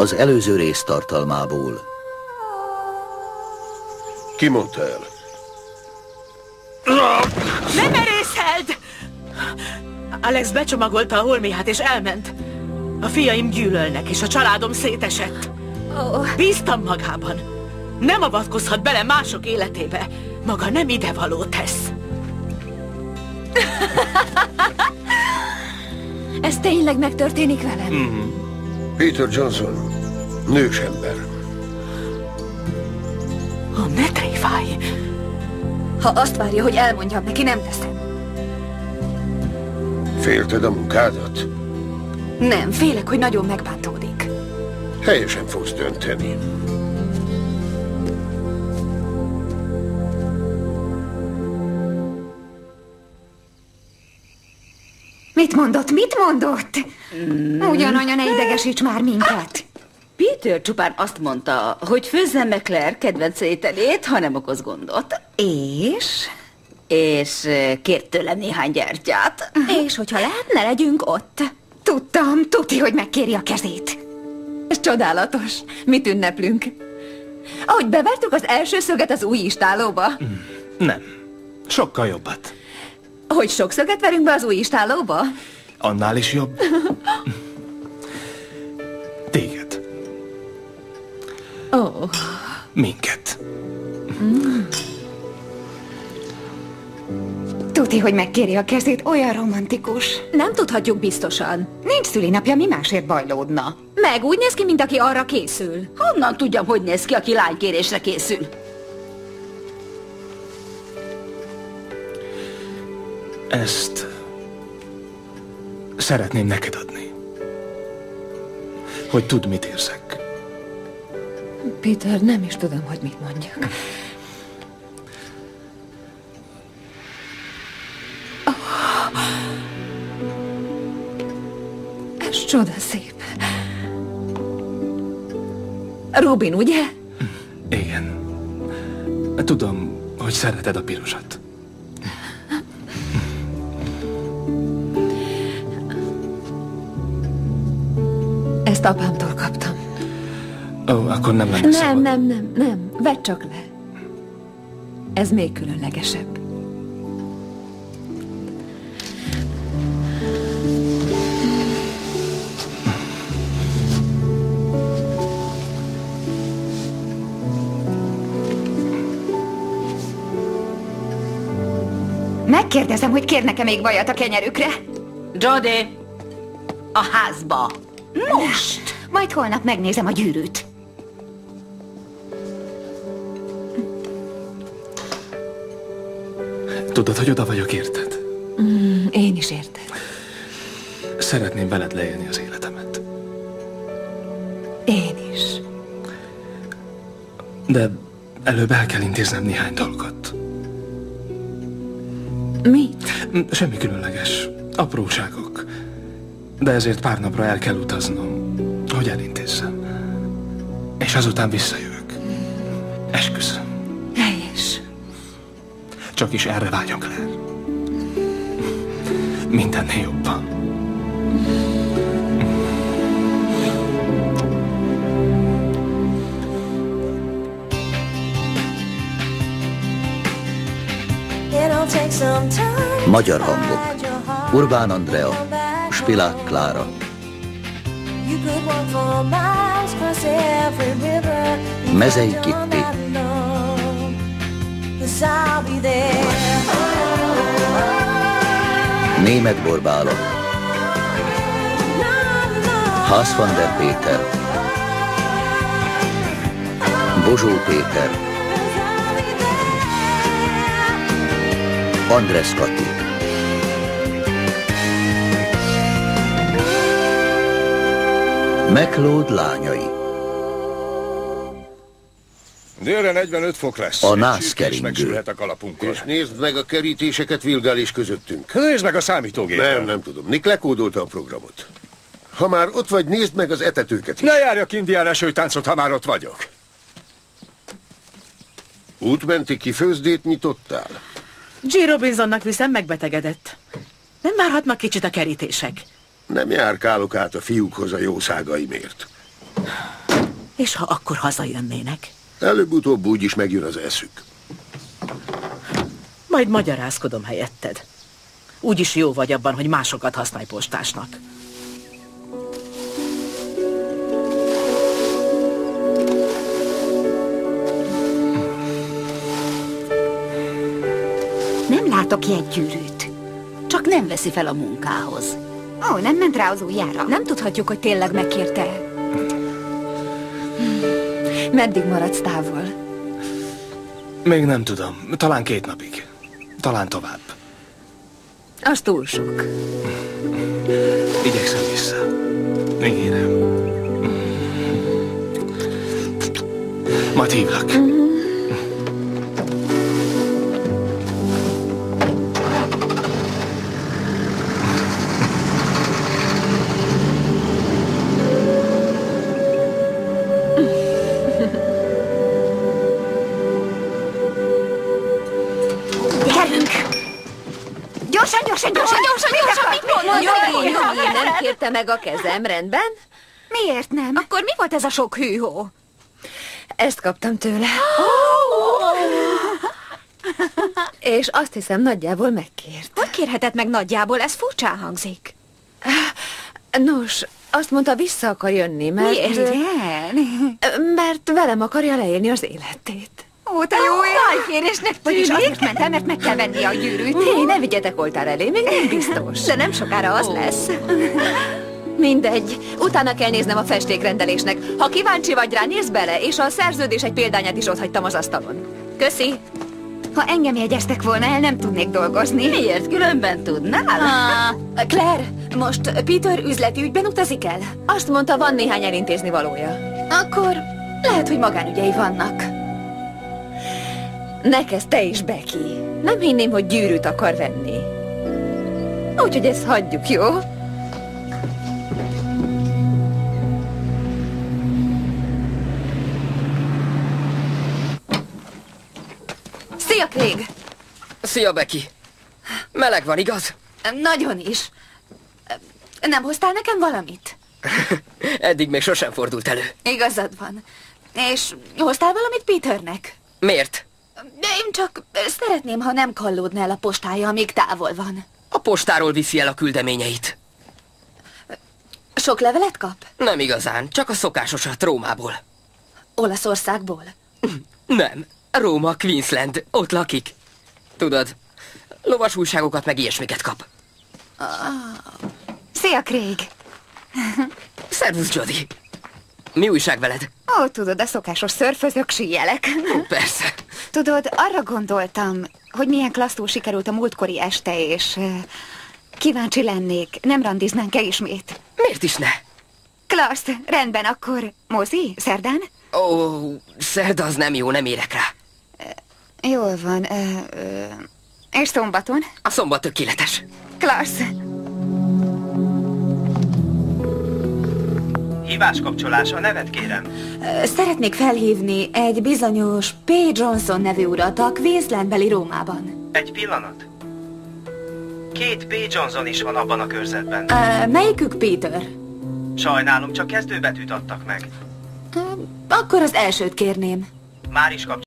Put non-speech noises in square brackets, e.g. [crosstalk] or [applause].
Az előző rész tartalmából. Ki mondta el? Ne merészeld! Alex becsomagolta a holméhát és elment. A fiaim gyűlölnek, és a családom szétesett. Oh. Bíztam magában. Nem avatkozhat bele mások életébe. Maga nem idevaló tesz. Ez tényleg megtörténik velem? Mm. Peter Johnson, nős ember. Ha ne tréfálj! Ha azt várja, hogy elmondjam neki, nem teszem. Félted a munkádat? Nem, félek, hogy nagyon megbántódik. Helyesen fogsz dönteni. Mit mondott, mit mondott? Ugyananya, ne idegesíts már minket. Peter csupán azt mondta, hogy főzzem meg Claire kedvenc ételét, ha nem okoz gondot. És? És eh, kért tőlem néhány gyertyát. És hogyha lehetne, legyünk ott. Tudtam, tuti, hogy megkéri a kezét. Ez csodálatos. Mit ünneplünk? Ahogy bevertük az első szöget az új istálóba? Nem. Sokkal jobbat. Hogy sok szöget verünk be az új istálóba? Annál is jobb. Téged. Ó. Oh. Minket. Mm. Tuti, hogy megkéri a kezét, olyan romantikus. Nem tudhatjuk biztosan. Nincs szülinapja, mi másért bajlódna? Meg úgy néz ki, mint aki arra készül. Honnan tudjam, hogy néz ki, aki lánykérésre készül? Ezt szeretném neked adni. Hogy tudd, mit érzek. Peter, nem is tudom, hogy mit mondjak. Ez csodaszép. Robin, ugye? Igen. Tudom, hogy szereted a pirosat. Ezt apámtól kaptam. Ó, akkor nem lenne Nem, szabad. nem, nem, nem. Vedd csak le. Ez még különlegesebb. Megkérdezem, hogy kérnek-e még vajat a kenyerükre? Jody, a házba. Most! Majd holnap megnézem a gyűrűt. Tudod, hogy oda vagyok, érted? Mm, én is érted. Szeretném veled leélni az életemet. Én is. De előbb el kell intéznem néhány dolgot. Mit? Semmi különleges. Apróságok. De ezért pár napra el kell utaznom, hogy elintézzem. És azután visszajövök. Esküszöm. Helyes. Csak is erre vágyok, Claire. Mindennél jobban. Magyar hangok. Urbán Andrea, Spilák Klára. Mezei Kitti. Német Borbála. Haas van der Péter. Bozsó Péter. Andres Kati. McLeod lányai. Délre 45 fok lesz. A nász keringő. a kalapunkon. És nézd meg a kerítéseket Vilgál közöttünk. Nézd meg a számítógépet. Nem, nem tudom. Nick lekódolta a programot. Ha már ott vagy, nézd meg az etetőket is. Ne járjak indián esőtáncot, ha már ott vagyok. Útmenti kifőzdét nyitottál? G. Robinsonnak viszont megbetegedett. Nem várhatnak kicsit a kerítések. Nem járkálok át a fiúkhoz a jószágaimért. És ha akkor hazajönnének? Előbb-utóbb úgyis megjön az eszük. Majd magyarázkodom helyetted. Úgyis jó vagy abban, hogy másokat használj postásnak. Nem látok jegygyűrűt. Csak nem veszi fel a munkához. Ó, nem ment rá az ujjára. Nem tudhatjuk, hogy tényleg megkérte. Meddig maradsz távol? Még nem tudom. Talán két napig. Talán tovább. Az túl sok. Igyekszem vissza. Ígérem. Majd hívlak. Gyerünk! Gyorsan, gyorsan, gyorsan, gyorsan, gyorsan! Mit mondod? Nyugi, nyugi, nem kérte meg a kezem, rendben? Miért nem? Akkor mi volt ez a sok hűhó? Ezt kaptam tőle. És azt hiszem nagyjából megkért. Hogy kérhetett meg nagyjából? Ez furcsán hangzik. Nos, azt mondta, vissza akar jönni, mert... Igen. Mert velem akarja leélni az életét. Ó, te jó Fájférésnek Vagyis azért ment el, mert meg kell venni a gyűrűt. Hé, ne vigyetek oltár elé, még nem biztos. De nem sokára az lesz. Mindegy, utána kell néznem a festékrendelésnek. Ha kíváncsi vagy rá, nézz bele, és a szerződés egy példányát is otthagytam az asztalon. Köszi. Ha engem jegyeztek volna el, nem tudnék dolgozni. Miért különben tudnál? Ah, Claire, most Peter üzleti ügyben utazik el? Azt mondta, van néhány elintézni valója. Akkor lehet, hogy magánügyei vannak. Ne kezd te is, Becky. Nem hinném, hogy gyűrűt akar venni. Úgyhogy ezt hagyjuk, jó? Szia, Craig! Szia, Becky! Meleg van, igaz? Nagyon is. Nem hoztál nekem valamit? [laughs] Eddig még sosem fordult elő. Igazad van. És hoztál valamit Peternek? Miért? De én csak szeretném, ha nem kallódna el a postája, amíg távol van. A postáról viszi el a küldeményeit. Sok levelet kap? Nem igazán, csak a szokásosat Rómából. Olaszországból? Nem, Róma, Queensland, ott lakik. Tudod, lovas újságokat meg ilyesmiket kap. Szia, Craig! Szervusz, Jody. Mi újság veled? Ó, tudod, a szokásos szörfözök, síjelek. Persze. Tudod, arra gondoltam, hogy milyen klasszul sikerült a múltkori este, és uh, kíváncsi lennék, nem randiznánk-e ismét? Miért is ne? Klassz, rendben, akkor mozi, szerdán? Ó, szerda az nem jó, nem érek rá. Jól van, uh, és szombaton? A szombat tökéletes. Klassz! Hívás kapcsolás, a nevet kérem. Szeretnék felhívni egy bizonyos P. Johnson nevű urat a Queenslandbeli Rómában. Egy pillanat. Két P. Johnson is van abban a körzetben. Ö, Melyikük Peter? Sajnálom, csak kezdőbetűt adtak meg. Ö, Akkor az elsőt kérném. Már is kap